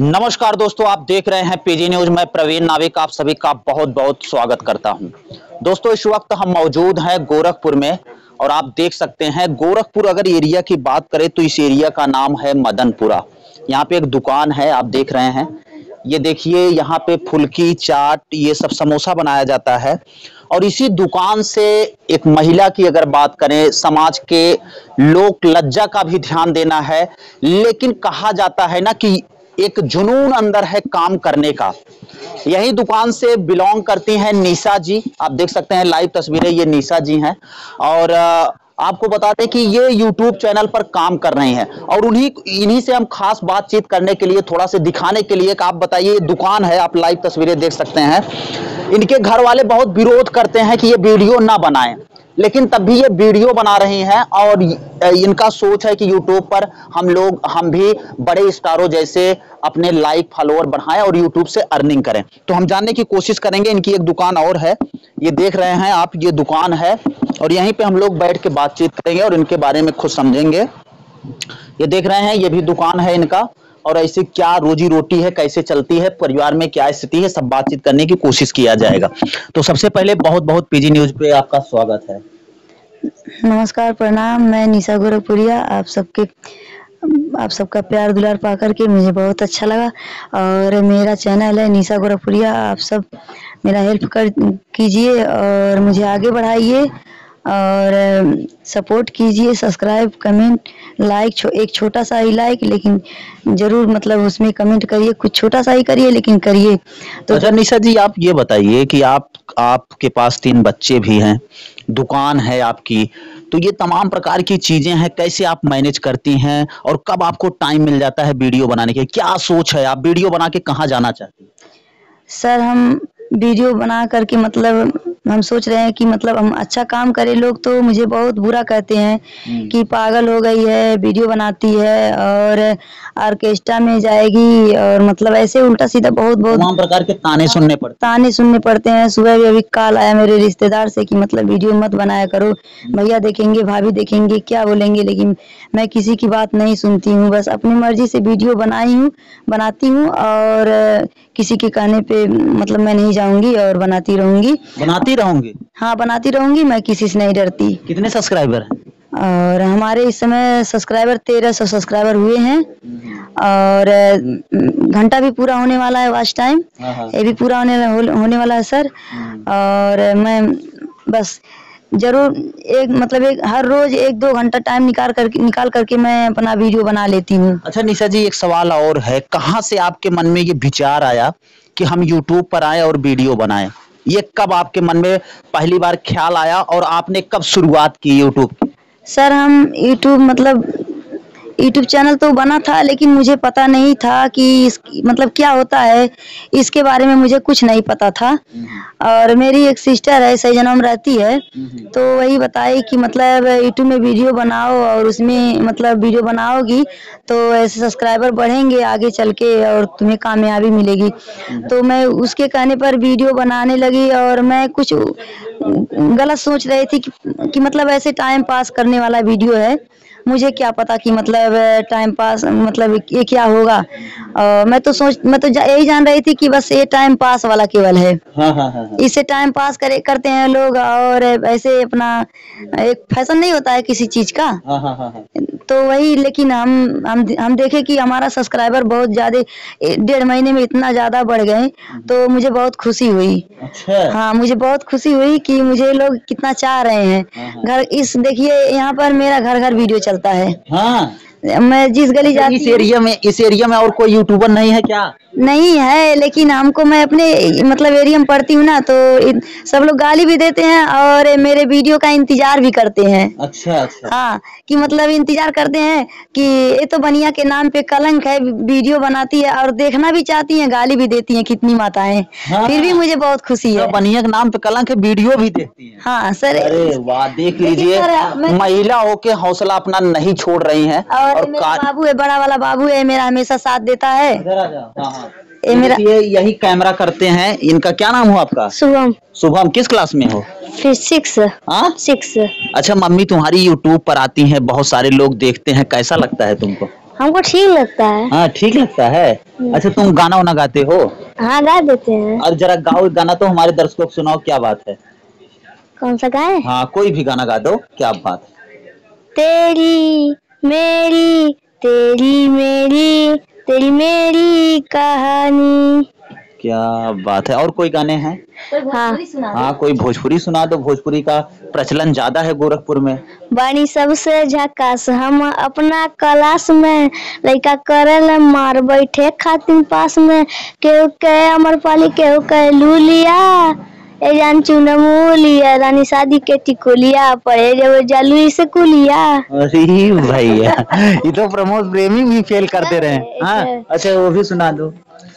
नमस्कार दोस्तों, आप देख रहे हैं पीजी न्यूज़ मैं प्रवीण नाविक, आप सभी का बहुत बहुत स्वागत करता हूँ। दोस्तों, इस वक्त हम मौजूद हैं गोरखपुर में और आप देख सकते हैं गोरखपुर अगर एरिया की बात करें तो इस एरिया का नाम है मदनपुरा। यहाँ पे एक दुकान है, आप देख रहे हैं। ये देखिए, यहाँ पे फुल्की, चाट, ये सब समोसा बनाया जाता है। और इसी दुकान से एक महिला की अगर बात करें, समाज के लोक लज्जा का भी ध्यान देना है। लेकिन कहा जाता है ना कि एक जुनून अंदर है काम करने का। यही दुकान से बिलोंग करती हैं निशा जी। आप देख सकते हैं लाइव तस्वीरें, ये निशा जी हैं। और आपको बता दें कि ये YouTube चैनल पर काम कर रहे हैं। और उन्हीं, इन्हीं से हम खास बातचीत करने के लिए, थोड़ा से दिखाने के लिए, आप बताइए दुकान है, आप लाइव तस्वीरें देख सकते हैं। इनके घर वाले बहुत विरोध करते हैं कि ये वीडियो ना बनाएँ। लेकिन तब भी ये वीडियो बना रही हैं और इनका सोच है कि यूट्यूब पर हम लोग, हम भी बड़े स्टारों जैसे अपने लाइक फॉलोअर बढ़ाएँ और यूट्यूब से अर्निंग करें। तो हम जानने की कोशिश करेंगे, इनकी एक दुकान और है। ये देख रहे हैं आप, ये दुकान है और यहीं पे हम लोग बैठ के बातचीत करेंगे और इनके बारे में खुद समझेंगे। ये देख रहे हैं, ये भी दुकान है इनका। और ऐसे क्या रोजी रोटी है, कैसे चलती है, परिवार में क्या स्थिति है, सब बातचीत करने की कोशिश किया जाएगा। तो सबसे पहले बहुत बहुत पीजी न्यूज़ पे आपका स्वागत है। नमस्कार, प्रणाम। मैं निशा गोरखपुरिया। आप सबके, आप सबका प्यार दुलार पा करके मुझे बहुत अच्छा लगा। और मेरा चैनल है निशा गोरखपुरिया। आप सब मेरा हेल्प कर, कीजिए और मुझे आगे बढ़ाइए। और सपोर्ट कीजिए सब्सक्राइब कमेंट लाइक छो, एक छोटा सा ही लाइक लेकिन ज़रूर मतलब उसमें कमेंट करिए कुछ छोटा सा ही करिए लेकिन करिए। तो अच्छा निशा जी आप ये बताइए कि आप आपके पास तीन बच्चे भी हैं दुकान है आपकी तो ये तमाम प्रकार की चीज़ें हैं कैसे आप मैनेज करती हैं और कब आपको टाइम मिल जाता है वीडियो बनाने के क्या सोच है आप? वीडियो बना के कहाँ जाना चाहती हैं? सर हम वीडियो बना करके मतलब हम सोच रहे हैं कि मतलब हम अच्छा काम करें लोग तो मुझे बहुत बुरा कहते हैं कि पागल हो गई है वीडियो बनाती है और ऑर्केस्ट्रा में जाएगी और मतलब ऐसे उल्टा सीधा बहुत बहुत प्रकार के ताने सुनने पड़ते ताने सुनने पड़ते हैं। सुबह भी अभी कॉल आया मेरे रिश्तेदार से कि मतलब वीडियो मत बनाया करो। भैया देखेंगे भाभी देखेंगे क्या बोलेंगे लेकिन मैं किसी की बात नहीं सुनती हूँ। बस अपनी मर्ज़ी से वीडियो बनाई हूँ बनाती हूँ और किसी के कहने पे मतलब मैं नहीं जाऊँगी और बनाती रहूँगी। बनाती रहूँगी। हाँ बनाती रहूँगी मैं किसी से नहीं डरती। कितने सब्सक्राइबर हैं? और हमारे इस समय सब्सक्राइबर तेरह सौ सब्सक्राइबर हुए हैं। और घंटा भी पूरा होने वाला है वाच टाइम हाँ, हाँ। ये भी पूरा होने होने वाला है सर और मैं बस ज़रूर एक मतलब एक हर रोज एक दो घंटा टाइम निकाल करके निकाल करके मैं अपना वीडियो बना लेती हूँ। अच्छा निशा जी एक सवाल और है। कहाँ से आपके मन में ये विचार आया कि हम YouTube पर आए और वीडियो बनाएँ? ये कब आपके मन में पहली बार ख्याल आया और आपने कब शुरुआत की यूट्यूब की? सर, हम यूट्यूब मतलब यूट्यूब चैनल तो बना था लेकिन मुझे पता नहीं था कि इस मतलब क्या होता है। इसके बारे में मुझे कुछ नहीं पता था। और मेरी एक सिस्टर है सही जन्म रहती है। तो वही बताई कि मतलब यूट्यूब में वीडियो बनाओ और उसमें मतलब वीडियो बनाओगी तो ऐसे सब्सक्राइबर बढ़ेंगे आगे चल के और तुम्हें कामयाबी मिलेगी। तो मैं उसके कहने पर वीडियो बनाने लगी और मैं कुछ गलत सोच रही थी कि, कि मतलब ऐसे टाइम पास करने वाला वीडियो है। मुझे क्या पता कि मतलब टाइम पास मतलब ये क्या होगा। और मैं तो सोच मैं तो यही जान रही थी कि बस ये टाइम पास वाला केवल है। हाँ हाँ हाँ इससे टाइम पास करे करते हैं लोग और ऐसे अपना एक फ़ैशन नहीं होता है किसी चीज़ का। हाँ हाँ हाँ तो वही लेकिन हम हम हम देखे कि हमारा सब्सक्राइबर बहुत ज़्यादा डेढ़ महीने में इतना ज़्यादा बढ़ गए तो मुझे बहुत खुशी हुई। अच्छा। हाँ मुझे बहुत खुशी हुई कि मुझे लोग कितना चाह रहे हैं। घर इस देखिए यहाँ पर मेरा घर घर वीडियो चलता है। हाँ। मैं जिस गली जाती इस एरिया में इस एरिया में और कोई यूट्यूबर नहीं है क्या? नहीं है लेकिन हमको मैं अपने मतलब एरिया में पढ़ती हूँ ना तो सब लोग गाली भी देते हैं और मेरे वीडियो का इंतज़ार भी करते हैं। अच्छा अच्छा। हाँ कि मतलब इंतज़ार करते हैं कि ये तो बनिया के नाम पे कलंक है वीडियो बनाती है और देखना भी चाहती है गाली भी देती है कितनी माताएँ। हाँ। फिर भी मुझे बहुत खुशी है। बनिया के नाम पे कलंक है वीडियो भी देती है। हाँ सर। अरे वाह देख लीजिए महिला होके हौसला अपना नहीं छोड़ रही है और और बाबू है बड़ा वाला बाबू है मेरा हमेशा साथ देता हाँ। ये मेरा देखिए, यही कैमरा करते हैं। इनका क्या नाम हो आपका? शुभम। शुभम किस क्लास में हो? फिर सिक्स हाँ? सिक्स अच्छा मम्मी तुम्हारी यूट्यूब पर आती हैं बहुत सारे लोग देखते हैं। कैसा लगता है तुमको? हमको ठीक लगता है। हाँ ठीक लगता है? अच्छा तुम गाना वाना गाते हो? हाँ गा देते हैं। और जरा गाओ गाना तो हमारे दर्शकों को सुनाओ क्या बात है? कौन सा गाए हाँ? कोई भी गाना गा दो क्या बात तेरी मेरी तेरी मेरी तेरी मेरी कहानी। क्या बात है और कोई गाने हैं? हाँ। हाँ कोई भोजपुरी सुना दो भोजपुरी का प्रचलन ज़्यादा है गोरखपुर में। बानी सबसे झकास हम अपना क्लास में लड़का करल मार बैठे खातिन पास में। केहू के अमर पाली केहू के लूलिया। ए जान चुनमुलिया रानी शादी के टिकोलिया पढ़े जब जालू से कुलिया। अरे भैया ये तो प्रमोद प्रेमी भी फेल करते रहे हाँ। अच्छा वो भी सुना दो।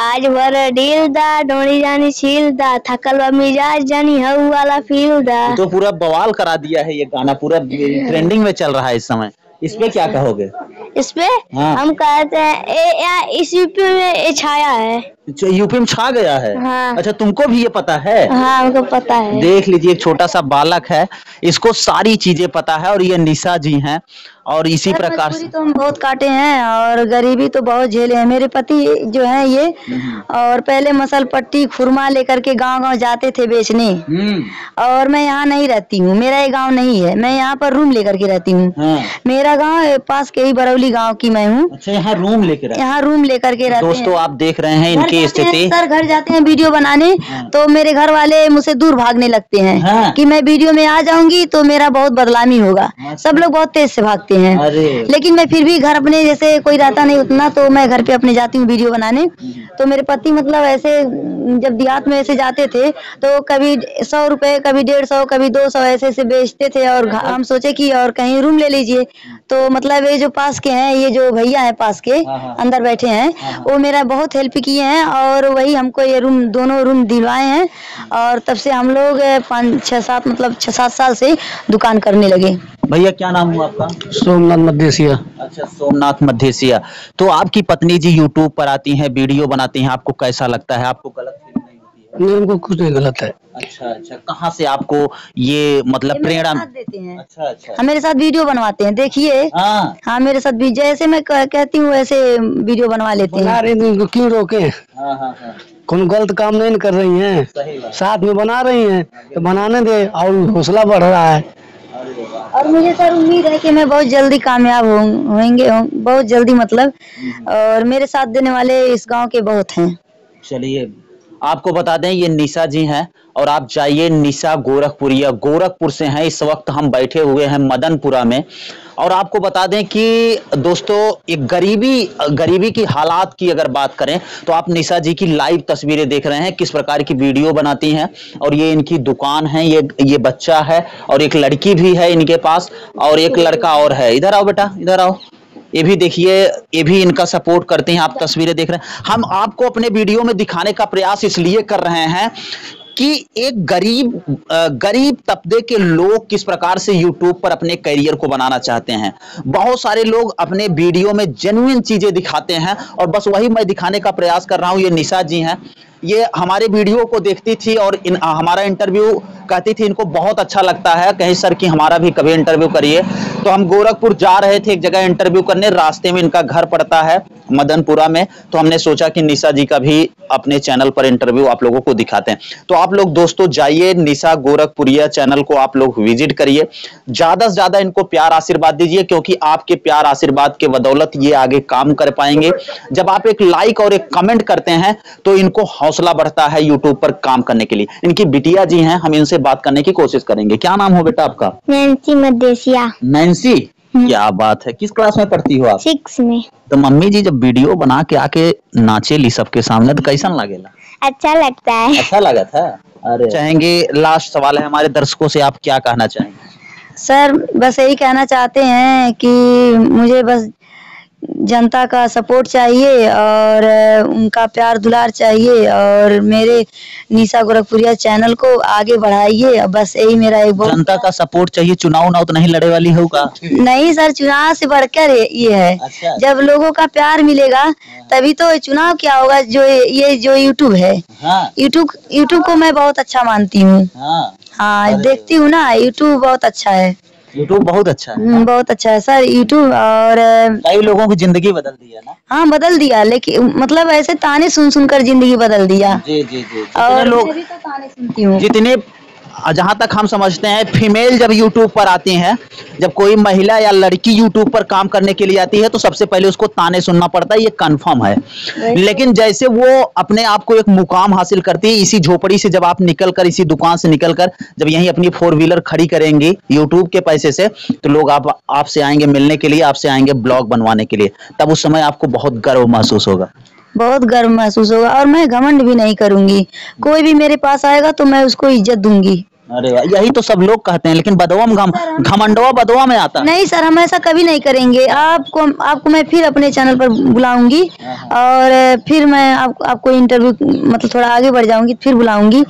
आज भर डील दा डोरी जानी छील दा थकल बा मिजाज जानी हऊ वाला फील दा। तो पूरा बवाल करा दिया है ये गाना पूरा ट्रेंडिंग में चल रहा है इस समय। इस पे क्या कहोगे? इस पे हाँ। हम कहते हैं ए, या, इस यूपी में छाया है। यूपी में छा गया है? हाँ। अच्छा तुमको भी ये पता है? हाँ हमको पता है। देख लीजिए एक छोटा सा बालक है इसको सारी चीज़ें पता है और ये निशा जी हैं। और इसी प्रकार से। तो हम बहुत काटे हैं और गरीबी तो बहुत झेले हैं। मेरे पति जो है ये और पहले मसल पट्टी खुरमा लेकर के गाँव गाँव जाते थे बेचने। हम्म। और मैं यहाँ नहीं रहती हूँ। मेरा ये गाँव नहीं है। मैं यहाँ पर रूम लेकर के रहती हूँ। हाँ। मेरा गाँव पास के ही बरौली गाँव की मैं हूँ। अच्छा यहाँ रूम लेकर यहाँ रूम लेकर के रहते दोस्तों आप देख रहे हैं इनकी स्थिति। सर घर जाते हैं वीडियो बनाने हाँ। तो मेरे घर वाले मुझसे दूर भागने लगते हैं हाँ। कि मैं वीडियो में आ जाऊँगी तो मेरा बहुत बदलामी होगा। अच्छा। सब लोग बहुत तेज से भागते हैं। लेकिन मैं फिर भी घर अपने जैसे कोई रहता नहीं उतना तो मैं घर पे अपने जाती हूँ वीडियो बनाने। तो मेरे पति मतलब ऐसे जब देहात में ऐसे जाते थे तो कभी सौ रुपए कभी डेढ़ सौ कभी दो सौ ऐसे ऐसे बेचते थे और हम सोचे कि और कहीं रूम ले लीजिए। तो मतलब ये जो पास के हैं ये जो भैया हैं पास के हाँ, हाँ। अंदर बैठे हैं हाँ। वो मेरा बहुत हेल्प किए हैं और वही हमको ये रूम दोनों रूम दिलवाए हैं। और तब से हम लोग पाँच छः सात मतलब छः सात साल से दुकान करने लगे। भैया क्या नाम हुआ आपका? सोमनाथ मदेशिया अच्छा सोमनाथ मध्यसिया तो आपकी पत्नी जी यूट्यूब पर आती हैं वीडियो बनाती हैं आपको कैसा लगता है? आपको गलत फील नहीं होती है? नहीं हमको कुछ नहीं गलत है। अच्छा अच्छा। कहाँ से आपको ये मतलब प्रेरणा देते हैं। अच्छा अच्छा। हाँ मेरे साथ वीडियो बनवाते हैं देखिए। हाँ। हाँ मेरे साथ भी जैसे मैं कह- कहती हूँ वैसे वीडियो बनवा लेते बना हैं क्यों रोके? हाँ हाँ हाँ। गलत काम नहीं कर रही हैं? सही साथ में बना रही हैं तो बनाने दे और हौसला बढ़ रहा है। और मुझे सर उम्मीद है कि मैं बहुत जल्दी कामयाब होंगे बहुत जल्दी मतलब। और मेरे साथ देने वाले इस गाँव के बहुत हैं। चलिए आपको बता दें, ये निशा जी हैं और आप जाइए निशा गोरखपुरिया गोरखपुर से हैं। इस वक्त हम बैठे हुए हैं मदनपुरा में। और आपको बता दें कि दोस्तों, एक गरीबी गरीबी की हालात की अगर बात करें तो आप निशा जी की लाइव तस्वीरें देख रहे हैं, किस प्रकार की वीडियो बनाती हैं। और ये इनकी दुकान है, ये ये बच्चा है और एक लड़की भी है इनके पास और एक लड़का और है। इधर आओ बेटा, इधर आओ। ये भी देखिए, ये भी इनका सपोर्ट करते हैं, आप तस्वीरें देख रहे हैं। हम आपको अपने वीडियो में दिखाने का प्रयास इसलिए कर रहे हैं कि एक गरीब गरीब तबके के लोग किस प्रकार से YouTube पर अपने करियर को बनाना चाहते हैं। बहुत सारे लोग अपने वीडियो में जेन्युइन चीज़ें दिखाते हैं और बस वही मैं दिखाने का प्रयास कर रहा हूँ, ये निशा जी हैं। ये हमारे वीडियो को देखती थी और इन हमारा इंटरव्यू कहती थी, इनको बहुत अच्छा लगता है। कहीं, सर, कि हमारा भी कभी इंटरव्यू करिए। तो हम गोरखपुर जा रहे थे एक जगह इंटरव्यू करने। रास्ते में इनका घर पड़ता है मदनपुरा में। तो हमने सोचा कि निशा जी का भी अपने चैनल पर इंटरव्यू आप लोगों को दिखाते हैं। तो आप लोग दोस्तों, जाइए निशा गोरखपुरिया चैनल को आप लोग विज़िट करिए। ज़्यादा से ज़्यादा इनको प्यार आशीर्वाद दीजिए, क्योंकि आपके प्यार आशीर्वाद के बदौलत ये आगे काम कर पाएँगे। जब आप एक लाइक और एक कमेंट करते हैं तो इनको हौसला बढ़ता है यूट्यूब पर काम करने के लिए। इनकी बिटिया जी हैं हम इनसे बात करने की कोशिश करेंगे। क्या नाम हो बेटा आपका? नैन्सी मदेशिया। नैन्सी? क्या बात है। किस क्लास में पढ़ती हो आप? सिक्स में। तो मम्मी जी जब वीडियो बना के आके नाचेली सबके सामने तो कैसन लगेला अच्छा लगता है। अच्छा लगा था? अरे। चाहेंगे लास्ट सवाल है हमारे दर्शकों से आप क्या कहना चाहेंगे? सर बस यही कहना चाहते हैं कि मुझे बस जनता का सपोर्ट चाहिए और उनका प्यार दुलार चाहिए और मेरे निशा गोरखपुरिया चैनल को आगे बढ़ाइए। बस यही मेरा एक बहुत जनता का सपोर्ट चाहिए चुनाव ना तो नहीं लड़े वाली होगा। नहीं सर चुनाव से बढ़कर ये है। अच्छा। जब लोगों का प्यार मिलेगा तभी तो चुनाव क्या होगा जो ये- जो यूट्यूब है। हाँ। यूट्यूब यूट्यूब को मैं बहुत अच्छा मानती हूँ। हाँ। हाँ देखती हूँ ना यूट्यूब बहुत अच्छा है। यूट्यूब बहुत अच्छा है। हम्म, बहुत अच्छा है सर यूट्यूब और कई लोगों की ज़िंदगी बदल दिया है ना। हाँ बदल दिया लेकिन मतलब ऐसे ताने सुन सुनकर ज़िंदगी बदल दिया। जी जी जी और लोग तो ताने सुनती हूँ। जितने जहाँ तक हम समझते हैं फीमेल जब यूट्यूब पर आती हैं जब कोई महिला या लड़की यूट्यूब पर काम करने के लिए आती है तो सबसे पहले उसको ताने सुनना पड़ता है ये कन्फर्म है। लेकिन जैसे वो अपने आप को एक मुकाम हासिल करती है इसी झोपड़ी से जब आप निकल कर इसी दुकान से निकल कर जब यहीं अपनी फोर व्हीलर खड़ी करेंगी यूट्यूब के पैसे से तो लोग आप आपसे आएँगे मिलने के लिए आपसे आएँगे ब्लॉग बनवाने के लिए। तब उस समय आपको बहुत गर्व महसूस होगा। बहुत गर्व महसूस होगा और मैं घमंड भी नहीं करूँगी। कोई भी मेरे पास आएगा तो मैं उसको इज़्ज़त दूँगी। अरे वाह, यही तो सब लोग कहते हैं लेकिन बदवा में घम घमंडवा बदवा में आता। है नहीं सर हम ऐसा कभी नहीं करेंगे। आपको आपको मैं फिर अपने चैनल पर बुलाऊँगी और फिर मैं आप, आपको इंटरव्यू मतलब थोड़ा आगे बढ़ जाऊँगी फिर बुलाऊँगी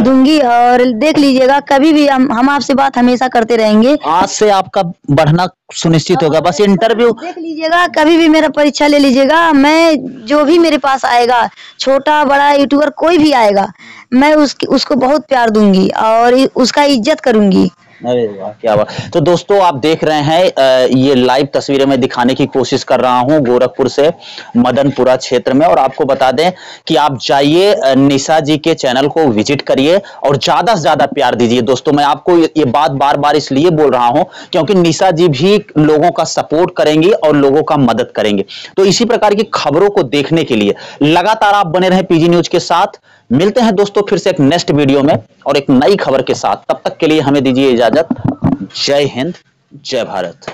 दूँगी और देख लीजिएगा कभी भी हम हम आपसे बात हमेशा करते रहेंगे। आज से आपका बढ़ना सुनिश्चित होगा बस इंटरव्यू देख लीजिएगा कभी भी मेरा परीक्षा ले लीजिएगा मैं जो भी मेरे पास आएगा छोटा बड़ा यूट्यूबर कोई भी आएगा मैं उसकी, उसको बहुत प्यार दूँगी और उसका इज़्ज़त करूँगी। अरे वाह, क्या बात। तो दोस्तों, आप देख रहे हैं ये लाइव तस्वीरें मैं दिखाने की कोशिश कर रहा हूँ गोरखपुर से, मदनपुरा क्षेत्र में। और आपको बता दें कि आप जाइए निशा जी के चैनल को विज़िट करिए और ज़्यादा से ज़्यादा प्यार दीजिए। दोस्तों, मैं आपको ये बात बार बार इसलिए बोल रहा हूँ क्योंकि निशा जी भी लोगों का सपोर्ट करेंगी और लोगों का मदद करेंगे। तो इसी प्रकार की खबरों को देखने के लिए लगातार आप बने रहे पीजी न्यूज़ के साथ। मिलते हैं दोस्तों फिर से एक नेक्स्ट वीडियो में और एक नई खबर के साथ। तब तक के लिए हमें दीजिए इजाज़त। जय हिंद, जय भारत।